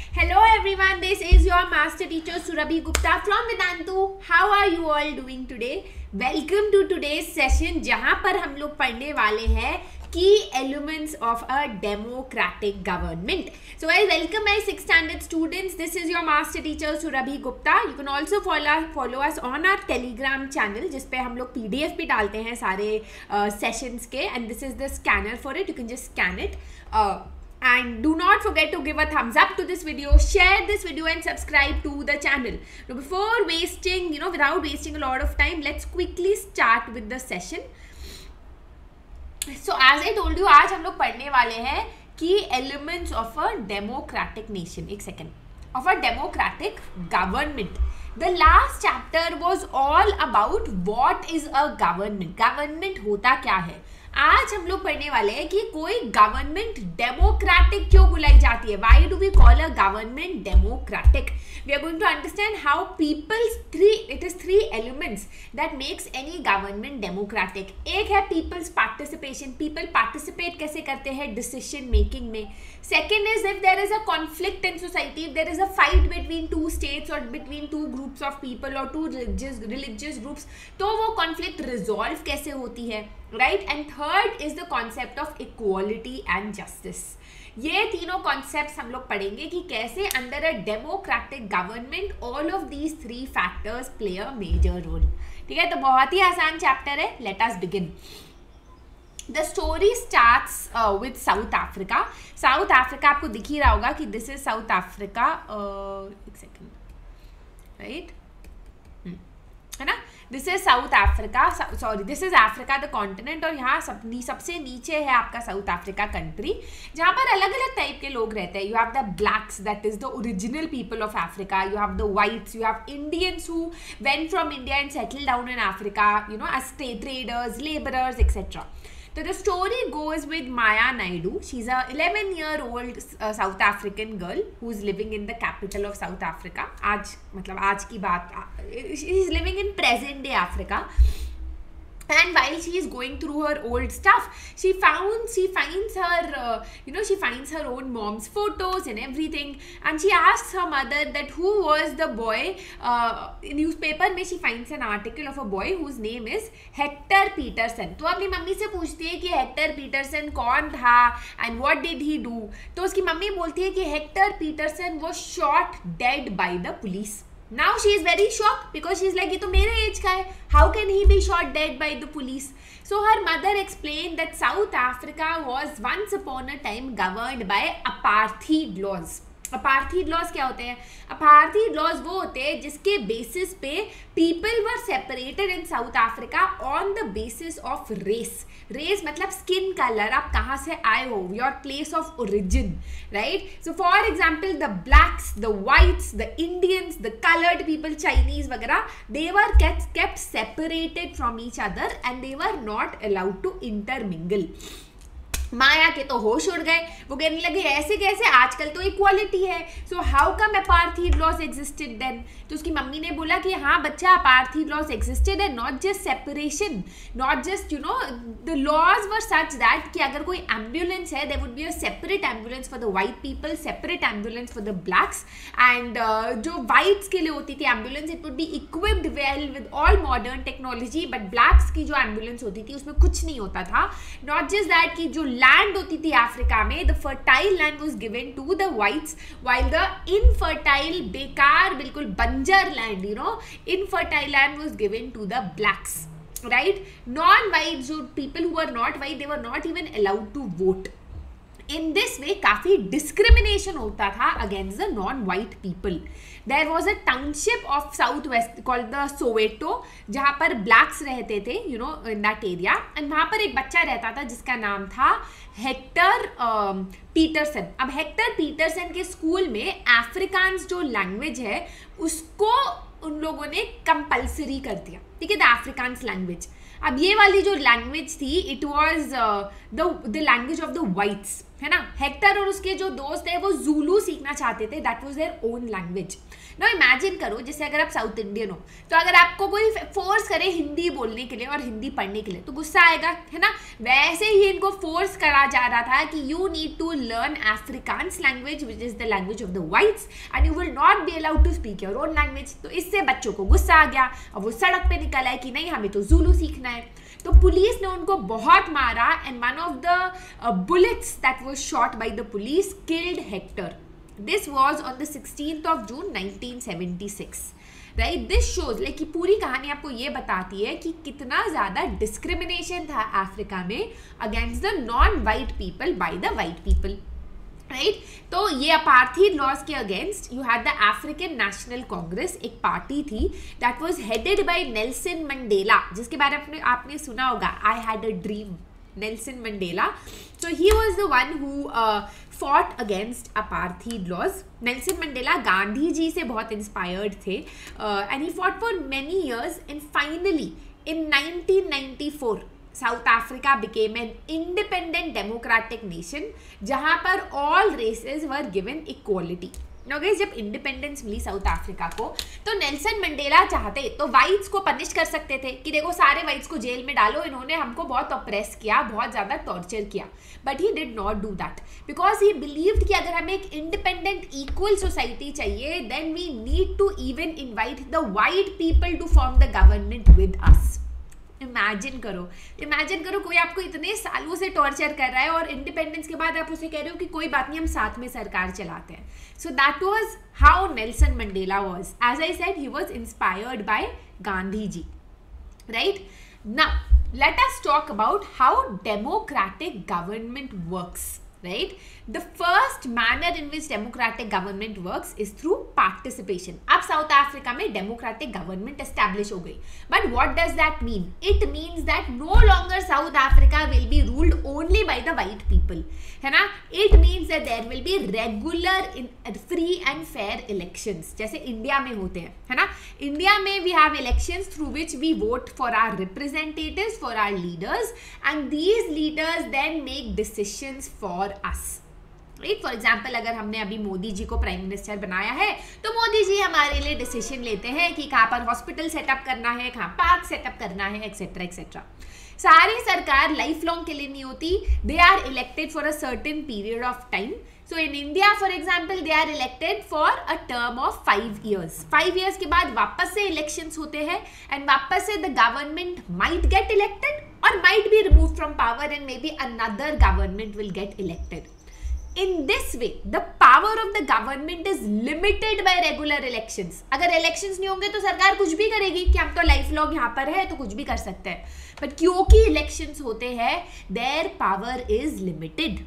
Hello everyone this is your master teacher Surabhi Gupta from Vedantu how are you all doing today welcome to today session जहाँ पर हम लोग पढ़ने वाले हैं की elements of a democratic government so I welcome my six standard students this is your master teacher Surabhi Gupta you can also follow us on our Telegram channel जिसपे हम लोग पी डी एफ़ भी डालते हैं सारे sessions uh, के. And this is the scanner for it you can just scan it and do not forget to give a thumbs up to this video share this video and subscribe to the channel now before wasting you know without wasting a lot of time let's quickly start with the session so as i told you आज हम लोग पढ़ने वाले हैं key elements of a democratic nation एक second of a democratic government the last chapter was all about what is a government government होता क्या है आज हम लोग पढ़ने वाले हैं कि कोई गवर्नमेंट डेमोक्रेटिक क्यों बुलाई जाती है? Why do we call a government democratic we are going to understand how peoples three it is three elements that makes any government democratic एक है पीपल्स पार्टिसिपेशन पीपल पार्टिसिपेट कैसे करते हैं डिसीज़न मेकिंग में? Second is if there is a conflict in society if there is a fight between two states और between two groups of people और two religious religious groups तो वो conflict resolve कैसे होती है? Right and third is the concept of equality and justice ये तीनों concepts हम लोग पढ़ेंगे कि कैसे under a democratic government all of these three factors play a major role ठीक है? तो बहुत ही आसान चैप्टर है. Let us begin the story starts with South Africa South Africa आपको दिख ही रहा होगा कि दिस इज़ साउथ अफ्रीका एक सेकेंड राइट है ना? This is South Africa sorry this is Africa the continent और यहाँ सब नी, सबसे नीचे है आपका साउथ अफ्रीका कंट्री जहाँ पर अलग अलग टाइप के लोग रहते हैं। You have the blacks that is the original people of Africa you have the whites you have Indians who went from India and settle down in Africa you know as traders labourers etcetera So the story goes with Maya Naidu. She's a 11 year old uh, South African girl who's living in the capital of South Africa. Aaj, matlab aaj ki baat, uh, she's living in present day Africa. And while she is going through her old stuff she found she finds her uh, you know she finds her own mom's photos and everything and she asks her mother that who was the boy uh, newspaper में she finds an article of a boy whose name is Hector Peterson तो अपनी mummy से पूछती है कि Hector Peterson कौन था and what did he do तो उसकी मम्मी बोलती है कि हेक्टर पीटरसन वो shot dead by the police now she is very shocked because she's like ये तो मेरे एज का है how can he be shot dead by the police so her mother explained that south africa was once upon a time governed by apartheid laws Apartheid laws क्या होते हैं? Apartheid laws वो होते हैं जिसके बेसिस पे people were separated in South Africa on the basis of race race मतलब skin colour आप कहाँ से आए हो? Your place of origin right so for example the blacks the whites the Indians the coloured people Chinese वगैरह they were kept separated from each other and they were not allowed to intermingle माया के तो होश उड़ गए। वो कहने लगे, ऐसे कैसे? आजकल तो इक्वालिटी है। So how come apartheid laws existed then तो उसकी मम्मी ने बोला कि हाँ बच्चा अपार्थीड लॉस एग्जिस्टेड है। Not just separation not just you know the laws were such that कि अगर कोई एंबुलेंस है there would be a separate ambulance for the white people separate ambulance for the blacks and जो whites के लिए होती थी ambulance it would be equipped well with all modern technology but blacks की जो एंबुलेंस होती थी, उसमें कुछ नहीं होता था। नॉट जस्ट दैट कि जो लैंड होती थी अफ्रीका में the fertile land was given to the whites while the infertile बेकार, बिल्कुल बंजर land you know infertile land was given to the blacks right non white जो पीपल हुआ not white they were not even allowed to vote in this way काफ़ी discrimination होता था against the non white people there was a township of south west called the Soweto जहाँ पर blacks रहते थे you know in that area and वहाँ पर एक बच्चा रहता था, जिसका नाम था हेक्टर पीटरसन अब हेक्टर पीटरसन के स्कूल में अफ्रीकान्स जो लैंग्वेज है, उसको उन लोगों ने कंपल्सरी कर दिया. ठीक है द अफ्रीकान्स लैंग्वेज अब ये वाली जो लैंग्वेज थी it was the language of the whites है ना? हेक्टर और उसके जो दोस्त है, वो जूलू सीखना चाहते थे. That was their own language ना इमेजिन करो, जैसे अगर आप साउथ इंडियन हो तो अगर आपको कोई फोर्स करे हिंदी बोलने के लिए और हिंदी पढ़ने के लिए तो गुस्सा आएगा, है ना? वैसे ही इनको फोर्स करा जा रहा था कि you need to learn Afrikaans language which is the language of the whites and you will not be allowed to speak your own language तो इससे बच्चों को गुस्सा आ गया, और वो सड़क पर निकल आए कि नहीं, हमें तो जूलू सीखना है. तो पुलिस ने उनको बहुत मारा and one of the bullets that was shot by the police killed Hector this was on the sixteen of June 1976 right this shows like पूरी कहानी आपको ये बताती है कि कितना ज़्यादा डिस्क्रिमिनेशन था अफ्रीका में against the non white people by the white people right तो ये अपार्थीड लॉज के against you had the African National Congress एक पार्टी थी that was headed by Nelson Mandela जिसके बारे में आपने सुना होगा I had a dream Nelson Mandela so he was the one who fought against against laws Nelson Mandela Gandhi ji से बहुत इंस्पायर्ड थे and he fought for many years and finally in 1994 South Africa became an independent democratic nation जहाँ पर all races were given equality नोगेस जब independence मिली South Africa को तो Nelson Mandela चाहते तो वाइट्स को पनिश कर सकते थे कि देखो सारे वाइट्स को जेल में डालो, इन्होंने हमको बहुत अप्रेस किया, बहुत ज़्यादा टॉर्चर किया. But he did not do that because he believed कि अगर हमें एक इंडिपेंडेंट इक्वल सोसाइटी चाहिए then we need to even invite the white people to form the government with us imagine करो। इमेजिन करो कोई आपको इतने सालों से टॉर्चर कर रहा है और इंडिपेंडेंस के बाद आप उसे कह रहे हो कि कोई बात नहीं, हम साथ में सरकार चलाते हैं। So that was how Nelson Mandela was as I said he was inspired by Gandhi ji right ना let us talk about how democratic government works right? the first manner in which democratic government works is through participation अब south Africa में democratic government establish हो गई but what does that mean it means that no longer South Africa will be ruled only by the white people है ना it means that there will be regular in free and fair elections जैसे India में होते हैं है ना India में we have elections through which we vote for our representatives for our leaders and these leaders then make decisions for us Right for example अगर हमने अभी मोदी जी को प्राइम मिनिस्टर बनाया है तो मोदी जी हमारे लिए डिसीज़न लेते हैं कि कहाँ पर हॉस्पिटल सेटअप करना है, कहाँ पार्क सेटअप करना है एक्सेट्रा एक्सेट्रा सारी सरकार लाइफ लॉन्ग के लिए नहीं होती. They are elected for a certain period of time so in India for example they are elected for a term of five years five years के बाद वापस से इलेक्शंस होते हैं एंड वापस से the government might get elected or might be removed from power and maybe another government will get elected. In this way, the power of the government is limited by regular elections. अगर elections नहीं होंगे तो सरकार कुछ भी करेगी। कि हम तो लाइफ लॉन्ग यहाँ पर है तो कुछ भी कर सकते हैं। बट क्योंकि elections होते हैं their power is limited.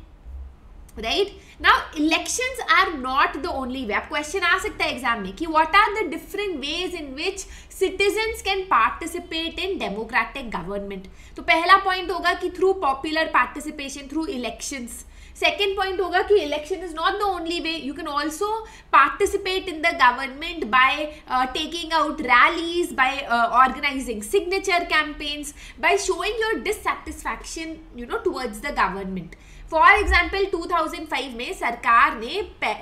Right now elections are not the only way आप क्वेश्चन आ सकता है एग्ज़ाम में कि what are the different ways in which citizens can participate in democratic government तो पहला पॉइंट होगा कि through popular participation through elections second point होगा कि election is not the only way you can also participate in the government by taking out rallies by organising signature campaigns by showing your dissatisfaction you know towards the government for example 2005 में सरकार ने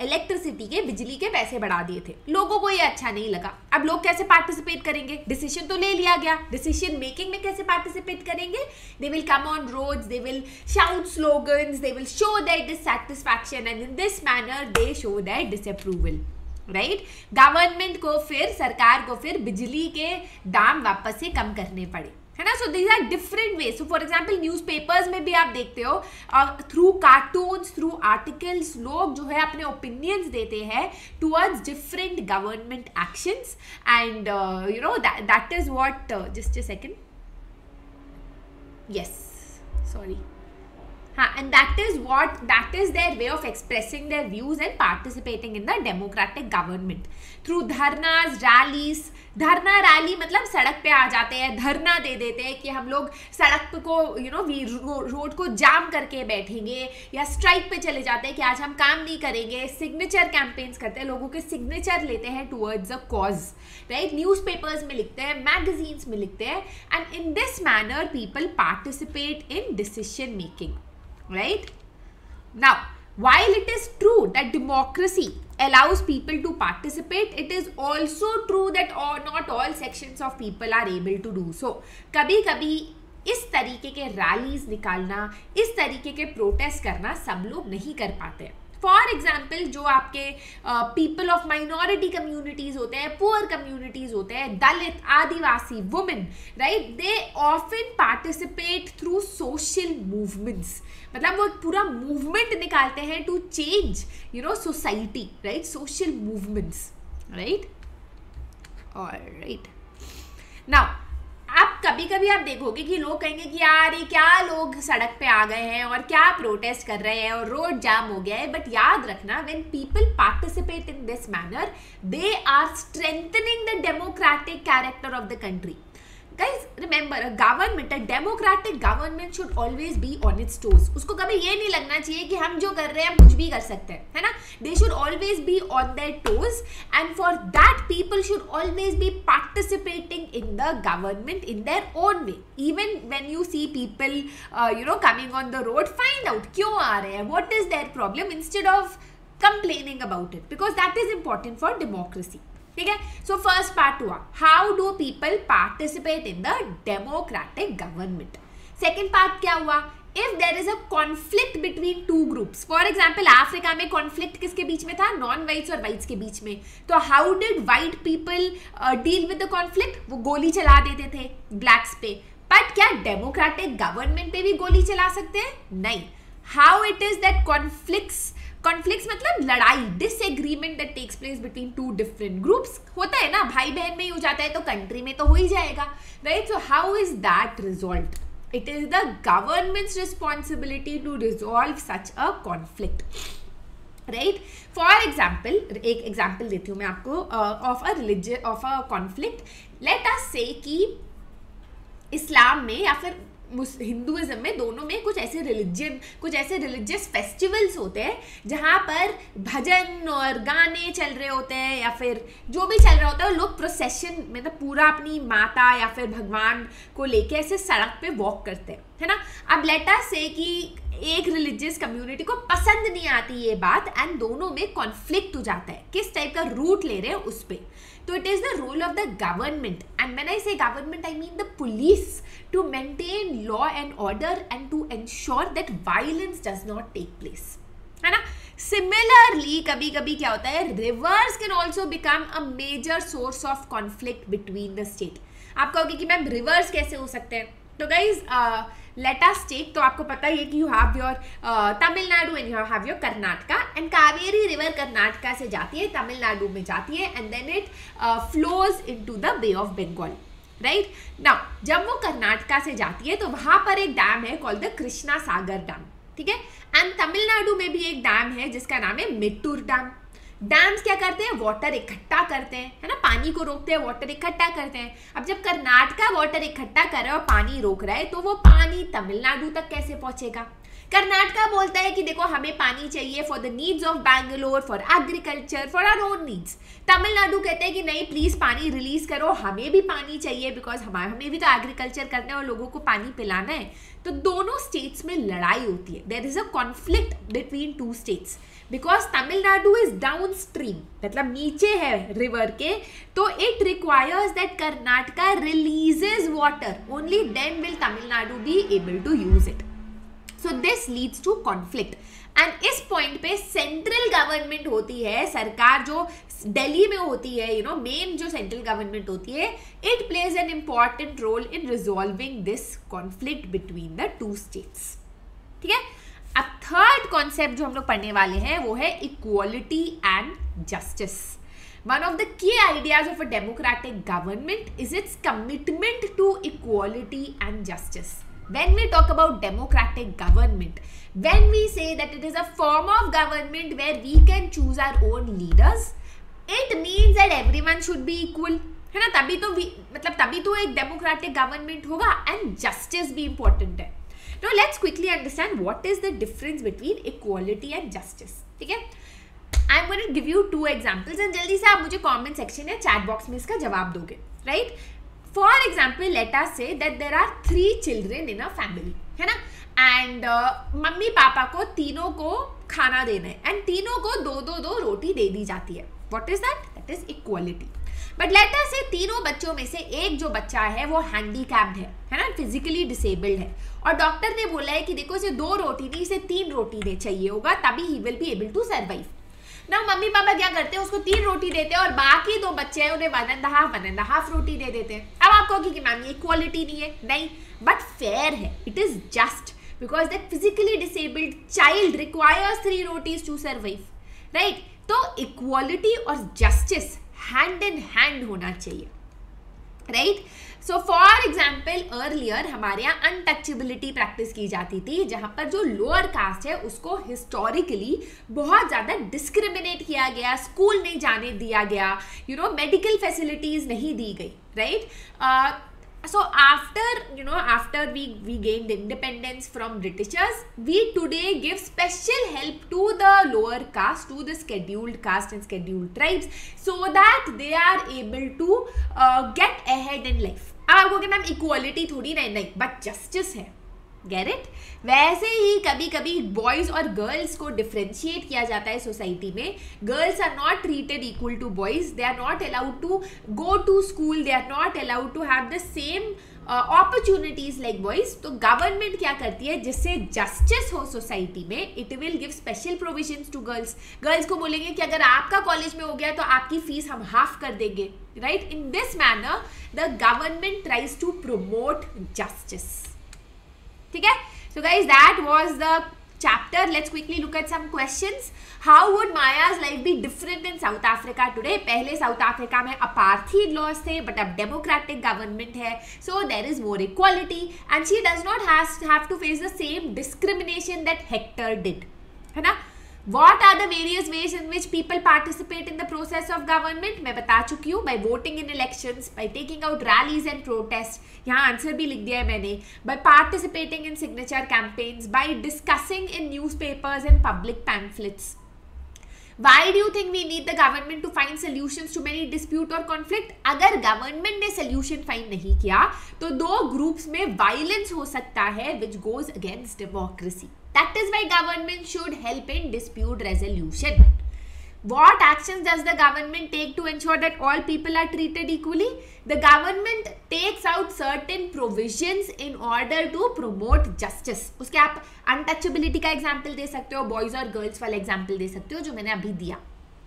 electricity के, बिजली के पैसे बढ़ा दिए थे। लोगों को ये अच्छा नहीं लगा। अब लोग कैसे पार्टिसिपेट करेंगे? डिसीज़न तो ले लिया गया। डिसीज़न मेकिंग में कैसे पार्टिसिपेट करेंगे? They will come on roads they will shout slogans they will show that dissatisfaction and in this manner they show that disapproval right right? Government को फिर, सरकार को फिर बिजली के दाम वापस से कम करने पड़े। है ना? So these are different way so for example news में भी आप देखते हो थ्रू कार्टून थ्रू आर्टिकल्स लोग जो है अपने ओपिनियंस देते हैं towards different government actions and you know that is what just a second yes sorry हाँ and that is what, that is their way of expressing their views and participating in the democratic government. Through dharnas, rallies dharna rally मतलब सड़क पे आ जाते हैं, धरना दे देते हैं कि हम लोग सड़क को यू नो वी रोड को जाम करके बैठेंगे या स्ट्राइक पे चले जाते हैं कि आज हम काम नहीं करेंगे सिग्नेचर कैंपेन्स करते हैं, लोगों के सिग्नेचर लेते हैं towards a cause right newspapers में लिखते हैं मैगजीन्स में लिखते हैं and in this manner people participate in decision making right Now, while it is true that democracy allows people to participate, it is also true that all, not all sections of people are able to do so. कभी कभी इस तरीके के rallies निकालना इस तरीके के protest करना सब लोग नहीं कर पाते फॉर एग्ज़ाम्पल जो आपके पीपल ऑफ़ माइनॉरिटी कम्युनिटीज होते हैं पुअर कम्युनिटीज होते हैं, Dalit, Adivasi women right they often participate through social movements मतलब वो पूरा मूवमेंट निकालते हैं to change you know society right social movements right और राइट नाउ आप कभी कभी आप देखोगे कि लोग कहेंगे कि यार, ये क्या लोग सड़क पे आ गए हैं और क्या प्रोटेस्ट कर रहे हैं और रोड जाम हो गया है। बट याद रखना when people participate in this manner they are strengthening the democratic character of the country guys remember government democratic government should always be on its toes उसको कभी ये नहीं लगना चाहिए कि हम जो कर रहे हैं, हम कुछ भी कर सकते हैं, है ना? They should always be on that toes and for that people should always be participating in the government in their own way even when you see people you know coming on the road find out क्यों आ रहे हैं? What is their problem instead of complaining about it because that is important for democracy ठीक है? So first part हुआ। How do people participate in the democratic government second part क्या हुआ? If there is a conflict between two groups for example Africa में conflict किसके बीच में था? नॉन वाइट्स और वाइट्स के बीच में। तो how did white people deal with the conflict वो गोली चला देते थे ब्लैक्स पे। बट क्या डेमोक्रेटिक गवर्नमेंट पे भी गोली चला सकते हैं? नहीं। How it is that conflicts conflict मतलब लड़ाई disagreement that takes place between two different groups होता है ना भाई बहन में ही हो जाता है तो कंट्री में तो हो ही जाएगा right so how is that resolve it is the government's responsibility to resolve such a conflict right for example एक एग्ज़ाम्पल देती हूँ मैं आपको of a religion of a conflict let us say कि इस्लाम में या फिर हिंदुइज्म में दोनों में कुछ ऐसे रिलीजियन कुछ ऐसे रिलीजियस फेस्टिवल्स होते हैं, जहाँ पर भजन और गाने चल रहे होते हैं या फिर जो भी चल रहा होता है लोग प्रोसेशन मतलब पूरा अपनी माता या फिर भगवान को लेके ऐसे सड़क पे वॉक करते हैं, है ना? अब लेटा से कि एक रिलीजियस कम्युनिटी को पसंद नहीं आती ये बात एंड दोनों में कॉन्फ्लिक्ट हो जाता है, किस टाइप का रूट ले रहे हैं उस पर तो it is the role of the government and man I say government I mean the police to maintain law and order and to ensure that violence does not take place है ना? Similarly कभी कभी क्या होता है? Rivers can also become a major source of conflict between the state आप कहोगे कि मैम रिवर्स कैसे हो सकते हैं? तो गाइज़ लेटा स्टेट तो आपको पता ही है कि you have your Tamil Nadu and you have your Karnataka and Kaveri river Karnataka से जाती है तमिलनाडु में जाती है and then it flows into the Bay of Bengal right now जब वो कर्नाटका से जाती है तो वहाँ पर एक डैम है called the Krishna Sagar dam ठीक है? एंड तमिलनाडु में भी एक डैम है जिसका नाम है मिट्टूर डैम डैम्स क्या करते हैं? वाटर इकट्ठा करते हैं, है ना? पानी को रोकते हैं वाटर इकट्ठा करते हैं। अब जब कर्नाटका वाटर इकट्ठा कर रहा है और पानी रोक रहा है तो वो पानी तमिलनाडु तक कैसे पहुंचेगा? कर्नाटका बोलता है कि देखो, हमें पानी चाहिए for the needs of Bangalore for agriculture for our own needs Tamil Nadu कहते हैं कि नहीं प्लीज़ पानी रिलीज़ करो, हमें भी पानी चाहिए बिकॉज़ हमारे हमें भी तो एग्रीकल्चर करना है और लोगों को पानी पिलाना है। तो दोनों स्टेट्स में लड़ाई होती है। There is a conflict between two states because Tamil Nadu is downstream मतलब नीचे है रिवर के। तो it requires that Karnataka releases water only then will Tamil Nadu be able to use it so this leads to conflict and इस point पे central government होती है, सरकार जो दिल्ली में होती है यू नो मेन जो सेंट्रल गवर्नमेंट होती है it plays an important role in resolving this conflict between the two states ठीक है? अब थर्ड कॉन्सेप्ट जो हम लोग पढ़ने वाले हैं वो है equality and justice One of the key ideas of a democratic government is its commitment to equality and justice. when we talk about democratic government, when we say that it is a form of government where we can choose our own leaders, it means that everyone should be equal. है ना तभी तो मतलब तभी तो एक democratic government होगा and justice भी इंपॉर्टेंट है no let's quickly understand what is the difference between equality and justice ठीक है I am going give you two examples and जल्दी से आप मुझे कमेंट सेक्शन या चैट बॉक्स में इसका जवाब दोगे right for example, let us say that there are three children in a family, है ना? एंड मम्मी पापा को तीनों को खाना देना है एंड तीनों को दो दो दो रोटी दे दी जाती है. What is that that is equality but later से तीनों बच्चों में से एक जो बच्चा है, वो हैंडीकैप्ड है है ना? फिजिकली डिसेबल्ड है। और डॉक्टर ने बोला है कि देखो, इसे दो रोटी नहीं, इसे तीन रोटी दे, चाहिए होगा, तभी ही will be able to survive ना मम्मी पापा क्या करते हैं? उसको तीन रोटी देते हैं और बाकी दो बच्चे हैं, उन्हें one and half one and half रोटी दे देते हैं। अब आप कहोगे कि मैम ये क्वालिटी नहीं है। नहीं बट फेयर है। It is just because the physically disabled child requires three rotis to survive right तो इक्वालिटी और जस्टिस हैंड इन हैंड होना चाहिए right so for example earlier हमारे यहाँ अनटचेबिलिटी प्रैक्टिस की जाती थी जहाँ पर जो लोअर कास्ट है उसको हिस्टोरिकली बहुत ज़्यादा डिस्क्रिमिनेट किया गया स्कूल नहीं जाने दिया गया यू नो मेडिकल फैसिलिटीज़ नहीं दी गई right right? uh, so after you know after we we gained independence from britishers we today give special help to the lower caste to the scheduled caste and scheduled tribes so that they are able to uh, get ahead in life अब आप कहोगे ma'am equality थोड़ी नहीं नहीं but justice है Garrett वैसे ही कभी कभी बॉयज़ और गर्ल्स को डिफ्रेंशिएट किया जाता है सोसाइटी में। Girls are not treated equal to boys they are not allowed to go to school they are not allowed to have the same opportunities like boys तो गवर्नमेंट क्या करती है? जिससे जस्टिस हो सोसाइटी में it will give special provision to girls girls को बोलेंगे कि अगर आपका कॉलेज में हो गया तो आपकी फ़ीस हम हाफ़ कर देंगे। Right in this manner the government tries to promote justice ठीक है? So guys that was the chapter let's quickly look at some question how would Maya's life be different in South Africa today पहले South Africa में apartheid laws थे but अब democratic government है. So there is more equality and she does not have to face the same discrimination that Hector did है ना? What are the various ways in which people participate in the process of government? मैं बता चुकी हूँ by voting in elections, by taking out rallies and protests. यहाँ answer भी लिख दिया है मैंने. By participating in signature campaigns, by discussing in newspapers and public pamphlets. Why do you think we need the government to find solutions to many dispute or conflict? अगर government ने solution find नहीं किया तो दो groups में violence हो सकता है which goes against democracy. That is why government should help in dispute resolution. What actions does the government take to ensure that all people are treated equally? The government takes out certain provisions in order to promote justice. uske aap untouchability ka example de sakte ho boys or girls wala example de sakte ho jo maine abhi diya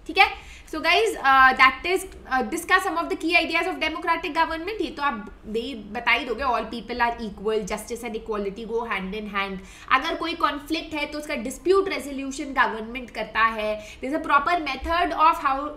theek है so guys that is discuss some of the key ideas of democratic government ये तो आप दे बता ही दोगे all people are equal justice and equality go hand in hand अगर कोई कॉन्फ्लिक्ट है तो उसका डिस्प्यूट रेजोल्यूशन गवर्नमेंट करता है. This a proper method of how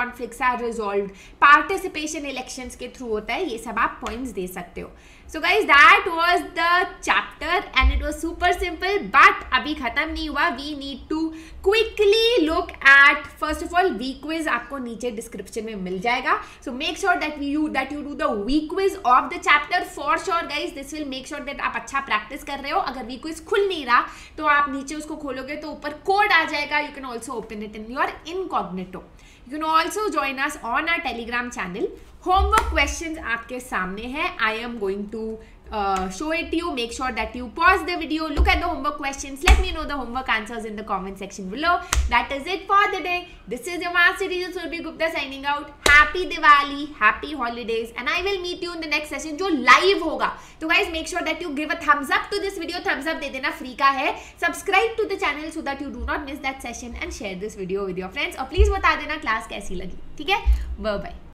conflicts are resolve participation elections के थ्रू होता है. ये सब आप पॉइंट्स दे सकते हो. So guys that was the chapter and it was super simple but अभी खत्म नहीं हुआ. We need to quickly look at first of all week quiz आपको नीचे डिस्क्रिप्शन में मिल जाएगा. So make sure that you that you do the week quiz of the chapter for sure guys this will make sure that आप अच्छा practice कर रहे हो. अगर वीक क्विज खुल नहीं रहा तो आप नीचे उसको खोलोगे तो ऊपर कोड आ जाएगा. You can also open it in your incognito you can also join us on our Telegram channel homework question आपके सामने है. I am going to uh, show it to you make sure that you pause the video look at the homework questions let me know the homework answers in the comment section below that is it for the day this is your master teacher Surbhi Gupta signing out happy Diwali happy holidays and I will meet you in the next session जो live होगा तो guys make sure that you give a thumbs up to this video thumbs up दे देना free का है subscribe to the channel so that you do not miss that session and share this video with your friends और please बता देना class कैसी लगी ठीक है bye bye